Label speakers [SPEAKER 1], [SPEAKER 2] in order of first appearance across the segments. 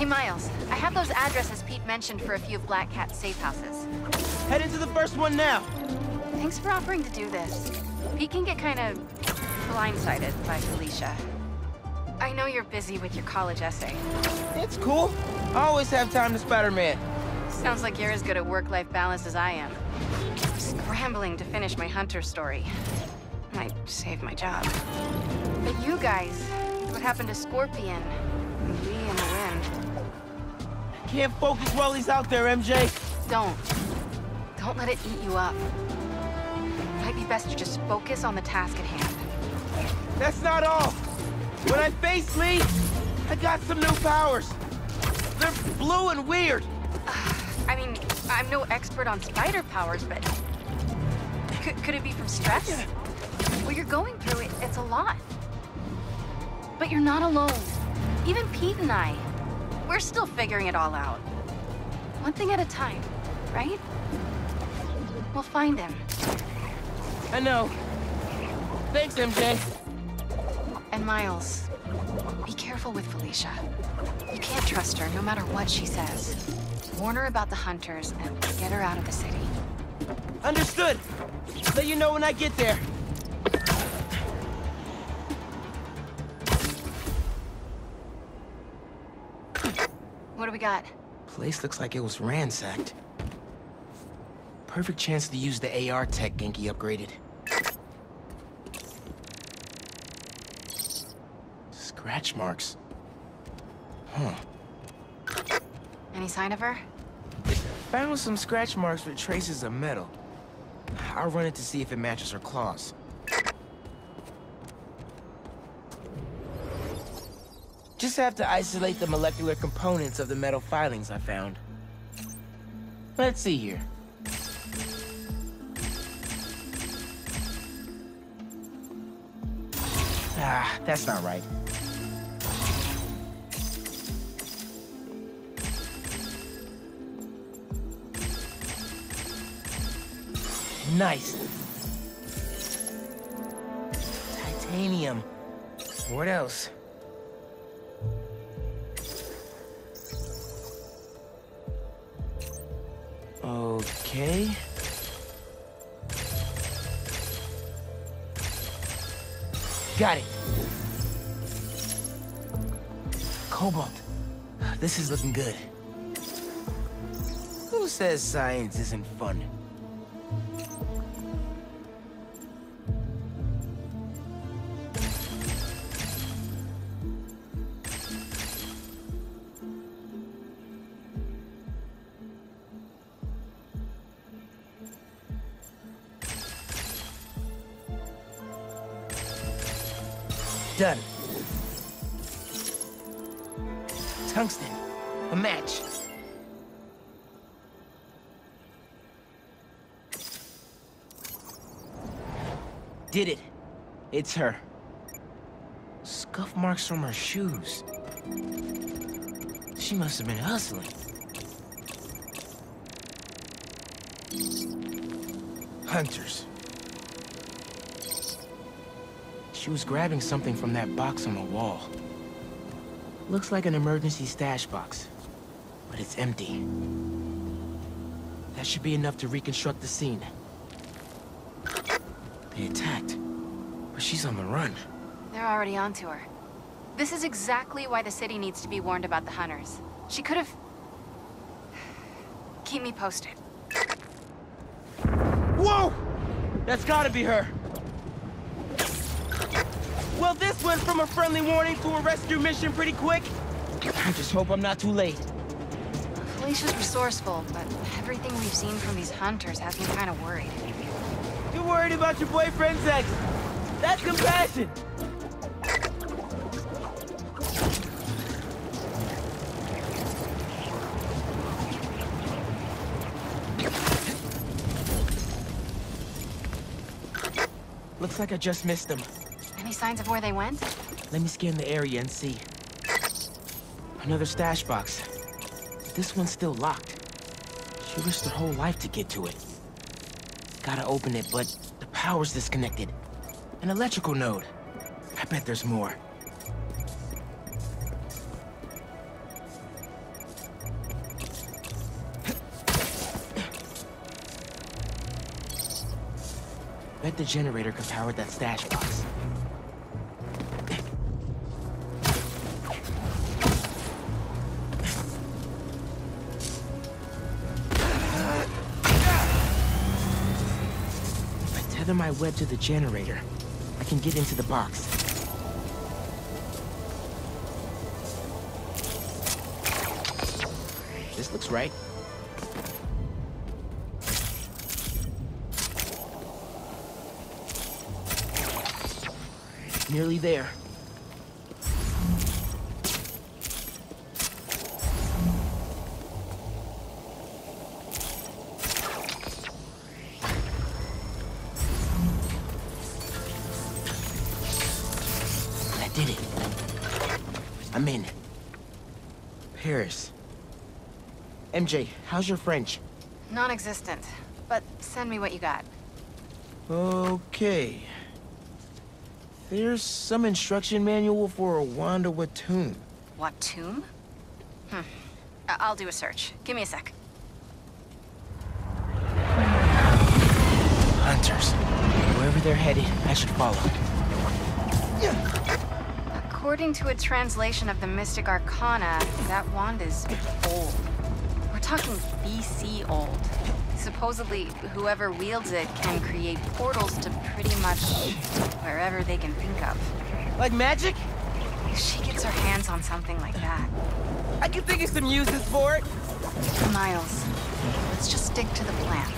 [SPEAKER 1] Hey, Miles. I have those addresses Pete mentioned for a few of Black Cat's safe houses.
[SPEAKER 2] Head into the first one now.
[SPEAKER 1] Thanks for offering to do this. Pete can get kind of blindsided by Felicia. I know you're busy with your college essay.
[SPEAKER 2] It's cool. I always have time to Spider-Man.
[SPEAKER 1] Sounds like you're as good at work-life balance as I am. I'm scrambling to finish my Hunter story. Might save my job. But you guys, what happened to Scorpion? Lee and the Wind?
[SPEAKER 2] Can't focus while he's out there, MJ.
[SPEAKER 1] Don't. Don't let it eat you up. Might be best to just focus on the task at hand.
[SPEAKER 2] That's not all. When I face Li, I got some new powers. They're blue and weird.
[SPEAKER 1] I mean, I'm no expert on spider powers, but... Could, could it be from stress? What you're going through, it, it's a lot. But you're not alone. Even Pete and I, we're still figuring it all out. One thing at a time, right? We'll find him.
[SPEAKER 2] I know. Thanks, MJ.
[SPEAKER 1] And Miles, be careful with Felicia. You can't trust her, no matter what she says. Warn her about the hunters and get her out of the city.
[SPEAKER 2] Understood. Let you know when I get there.
[SPEAKER 1] Got?
[SPEAKER 2] Place looks like it was ransacked. Perfect chance to use the AR tech Ganke upgraded. Scratch marks. Huh.
[SPEAKER 1] Any sign of her?
[SPEAKER 2] Found some scratch marks with traces of metal. I'll run it to see if it matches her claws. Just have to isolate the molecular components of the metal filings I found. Let's see here. Ah, that's not right. Nice. Titanium. What else? Okay. Got it. Cobalt. This is looking good. Who says science isn't fun? Done. Tungsten. A match. Did it. It's her. Scuff marks from her shoes. She must have been hustling. Hunters. She was grabbing something from that box on the wall. Looks like an emergency stash box, but it's empty. That should be enough to reconstruct the scene. They attacked, but she's on the run.
[SPEAKER 1] They're already onto her. This is exactly why the city needs to be warned about the hunters. She could have... Keep me posted.
[SPEAKER 2] Whoa! That's gotta be her. Well, this went from a friendly warning to a rescue mission pretty quick. I just hope I'm not too late.
[SPEAKER 1] Felicia's resourceful, but everything we've seen from these hunters has me kind of worried.
[SPEAKER 2] You're worried about your boyfriend's ex. That's compassion. Looks like I just missed them
[SPEAKER 1] signs of where they went?
[SPEAKER 2] Let me scan the area and see. Another stash box. This one's still locked. She risked her whole life to get to it. Gotta open it, but the power's disconnected. An electrical node. I bet there's more. Bet the generator could power that stash box. Web to the generator, I can get into the box. This looks right. Nearly there. MJ, how's your French?
[SPEAKER 1] Non-existent. But send me what you got.
[SPEAKER 2] Okay. There's some instruction manual for a Wand of Watoomb.
[SPEAKER 1] What tomb? Hmm. I'll do a search. Give me a sec.
[SPEAKER 2] Hunters. Wherever they're headed, I should follow. Yeah.
[SPEAKER 1] According to a translation of the Mystic Arcana, that wand is old. We're talking BC old. Supposedly, whoever wields it can create portals to pretty much wherever they can think of.
[SPEAKER 2] Like magic?
[SPEAKER 1] If she gets her hands on something like that,
[SPEAKER 2] I can think of some uses for it.
[SPEAKER 1] Miles, let's just stick to the plan.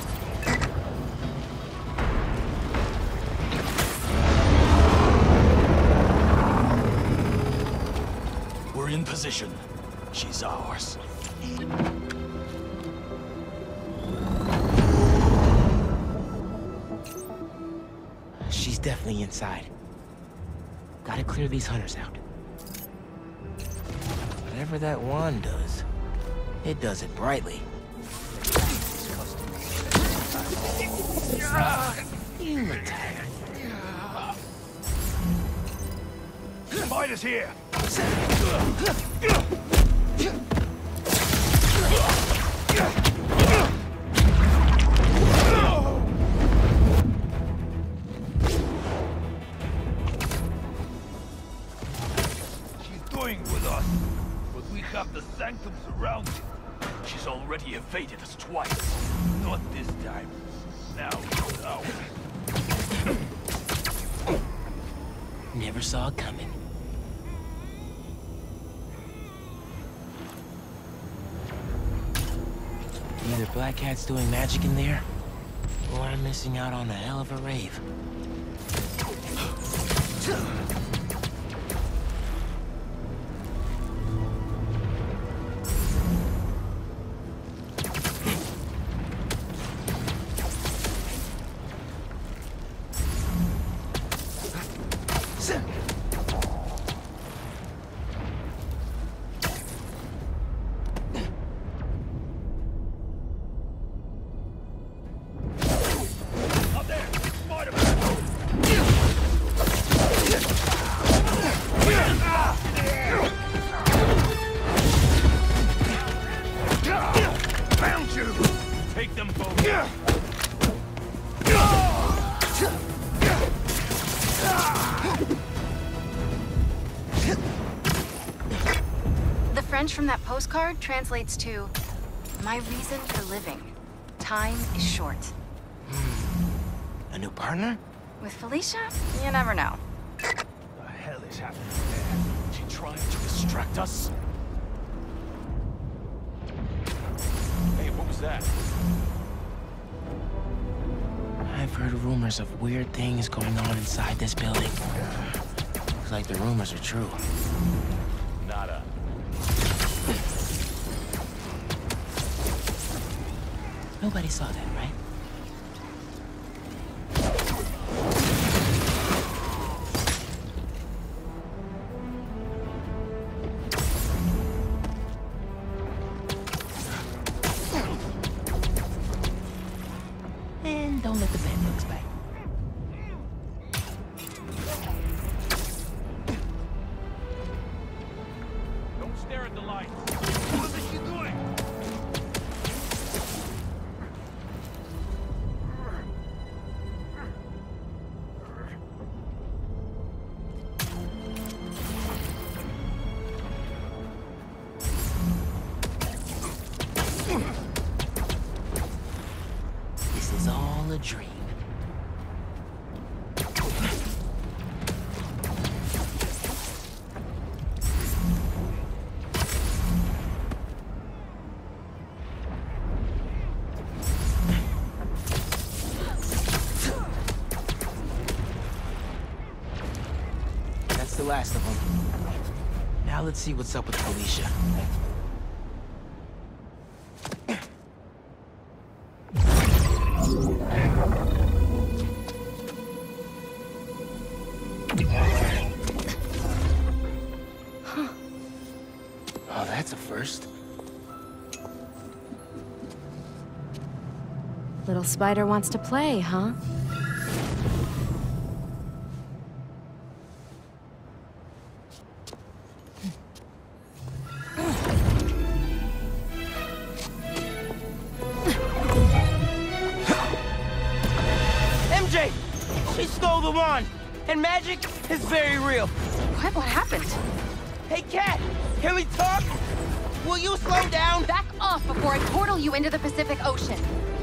[SPEAKER 3] We're in position. She's ours.
[SPEAKER 2] Definitely inside. Gotta clear these hunters out. Whatever that wand does, it does it brightly. You look tired.
[SPEAKER 3] Spider's here! Evaded us twice. Not this time. Now.
[SPEAKER 2] Never saw it coming. Either Black Cat's doing magic in there, or I'm missing out on a hell of a rave.
[SPEAKER 1] French from that postcard translates to, My reason for living. Time is short.
[SPEAKER 2] A new partner?
[SPEAKER 1] With Felicia, you never know.
[SPEAKER 3] What The hell is happening there? She trying to distract us? Hey, what was that?
[SPEAKER 2] I've heard rumors of weird things going on inside this building. Looks like the rumors are true. Nobody saw that, right? Dream. That's the last of them. Now let's see what's up with Felicia. Oh, that's a first.
[SPEAKER 4] Little spider wants to play, huh?
[SPEAKER 2] Can we talk? Will you slow down?
[SPEAKER 1] Back off before I portal you into the Pacific Ocean.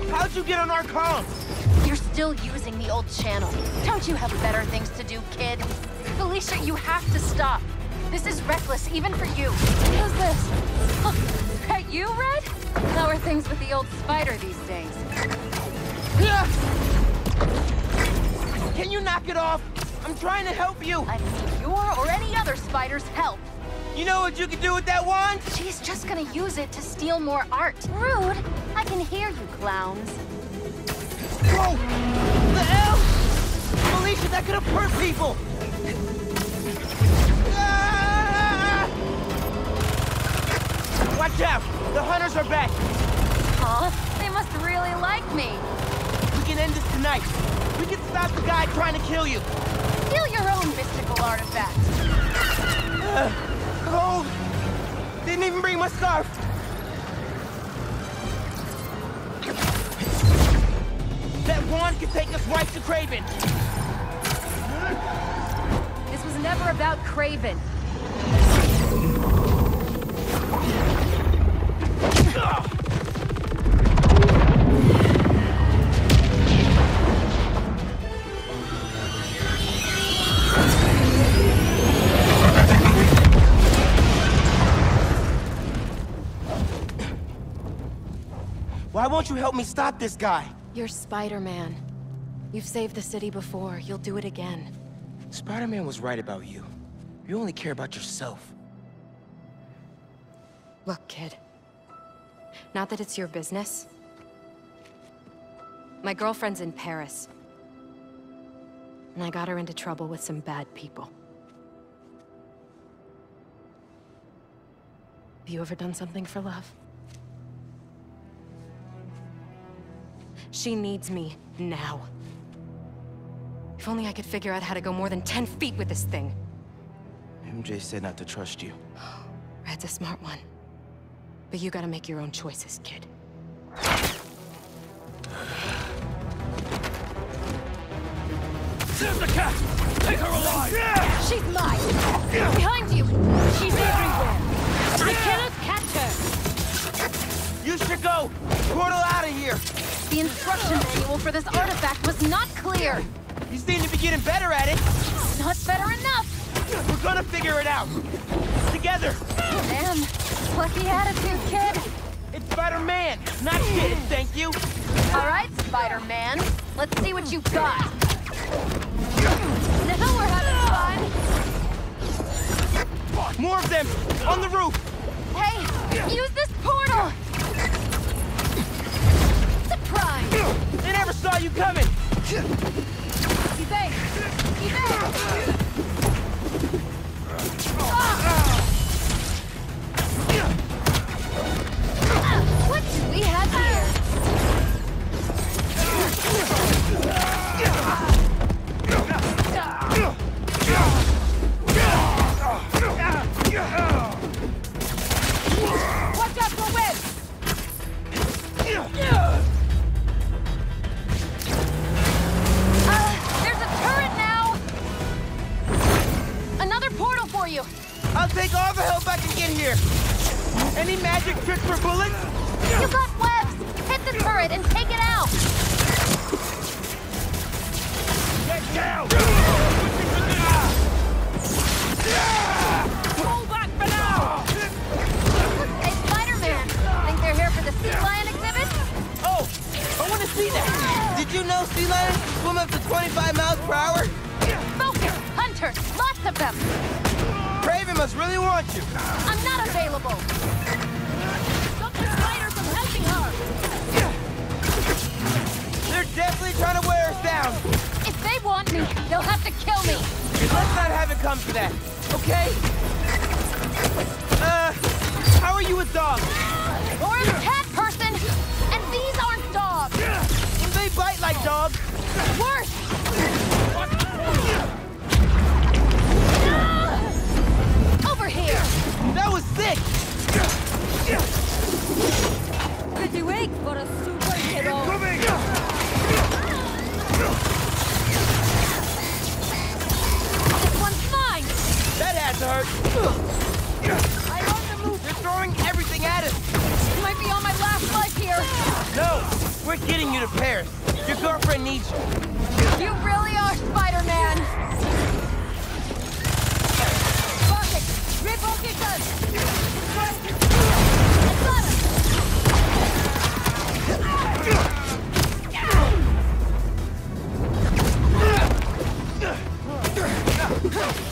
[SPEAKER 2] How'd you get on our comms?
[SPEAKER 1] You're still using the old channel. Don't you have better things to do, kid? Felicia, you have to stop. This is reckless, even for you. Who's this? Huh, that you, Red? How are things with the old spider these days?
[SPEAKER 2] Can you knock it off? I'm trying to help you.
[SPEAKER 1] I need your or any other spider's help.
[SPEAKER 2] You know what you can do with that wand?
[SPEAKER 1] She's just gonna use it to steal more art. Rude. I can hear you, clowns.
[SPEAKER 2] Whoa! The hell? Felicia, that could have hurt people! Ah! Watch out! The hunters are back!
[SPEAKER 1] Huh? They must really like me.
[SPEAKER 2] We can end this tonight. We can stop the guy trying to kill you.
[SPEAKER 1] Steal your own mystical artifact.
[SPEAKER 2] Uh, cold! Didn't even bring my scarf! That wand can take us right to Kraven!
[SPEAKER 1] This was never about Kraven. Ah!
[SPEAKER 2] Why won't you help me stop this guy?
[SPEAKER 4] You're Spider-Man. You've saved the city before. You'll do it again.
[SPEAKER 2] Spider-Man was right about you. You only care about yourself.
[SPEAKER 4] Look, kid. Not that it's your business. My girlfriend's in Paris. And I got her into trouble with some bad people. Have you ever done something for love? She needs me now. If only I could figure out how to go more than 10 feet with this thing.
[SPEAKER 2] MJ said not to trust you.
[SPEAKER 4] Red's a smart one. But you gotta make your own choices, kid.
[SPEAKER 3] There's the cat! Take her alive!
[SPEAKER 1] She's mine! Behind you! She's everywhere! I cannot catch her!
[SPEAKER 2] You should go! Portal out of here!
[SPEAKER 1] The instruction manual for this artifact was not clear!
[SPEAKER 2] You seem to be getting better at it!
[SPEAKER 1] Not better enough!
[SPEAKER 2] We're gonna figure it out! Together!
[SPEAKER 1] Damn, lucky attitude, kid!
[SPEAKER 2] It's Spider-Man, not kid, thank you!
[SPEAKER 1] Alright, Spider-Man. Let's see what you've got. Now we're having fun!
[SPEAKER 2] More of them! On the roof! Any magic tricks for bullets?
[SPEAKER 1] You got webs! Hit the turret and take it out!
[SPEAKER 3] Get Down!
[SPEAKER 2] Pull back for now!
[SPEAKER 1] Hey, Spider-Man! Think they're here for the sea lion exhibit?
[SPEAKER 2] Oh, I want to see that.
[SPEAKER 5] Did you know sea lions swim up to 25 miles per hour?
[SPEAKER 1] Focus! Hunter! Lots of them!
[SPEAKER 5] Must really want you.
[SPEAKER 1] I'm not available! Stop the spider from helping her!
[SPEAKER 5] They're definitely trying to wear us down.
[SPEAKER 1] If they want me, they'll have to kill me!
[SPEAKER 5] Let's not have it come to that, okay? Uh, how are you with dogs?
[SPEAKER 1] Or a cat person! And these aren't dogs!
[SPEAKER 5] They bite like dogs.
[SPEAKER 1] Worse!
[SPEAKER 5] Sick.
[SPEAKER 1] Pretty weak for a superhero!
[SPEAKER 4] Huh!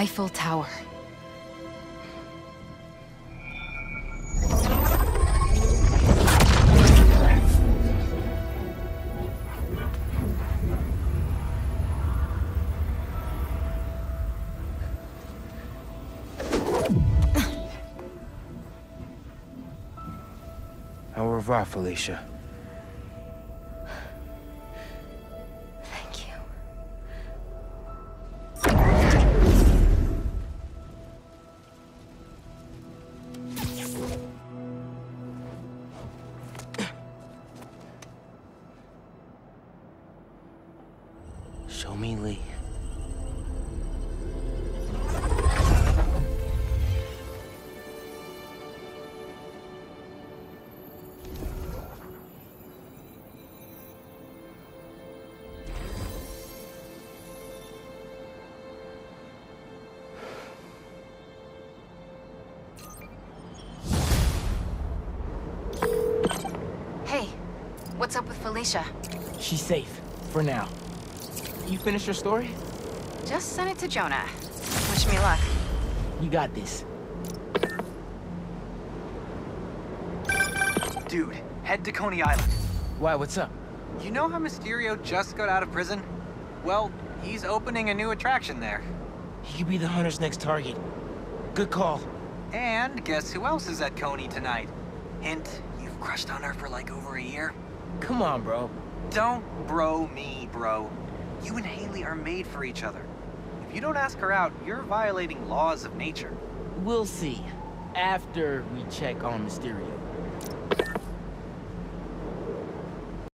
[SPEAKER 4] Eiffel Tower.
[SPEAKER 5] Au revoir, Felicia. Show me Lee.
[SPEAKER 1] Hey, what's up with Felicia?
[SPEAKER 2] She's safe, for now. You finished your story?
[SPEAKER 1] Just sent it to Jonah. Wish me luck.
[SPEAKER 2] You got this.
[SPEAKER 6] Dude, head to Coney Island.
[SPEAKER 2] Why, what's up?
[SPEAKER 6] You know how Mysterio just got out of prison? Well, he's opening a new attraction there.
[SPEAKER 2] He could be the hunter's next target. Good call.
[SPEAKER 6] And guess who else is at Coney tonight? Hint, you've crushed on her for like over a year.
[SPEAKER 2] Come on, bro.
[SPEAKER 6] Don't bro me, bro. You and Hailey are made for each other. If you don't ask her out, you're violating laws of nature.
[SPEAKER 2] We'll see. After we check on Mysterio.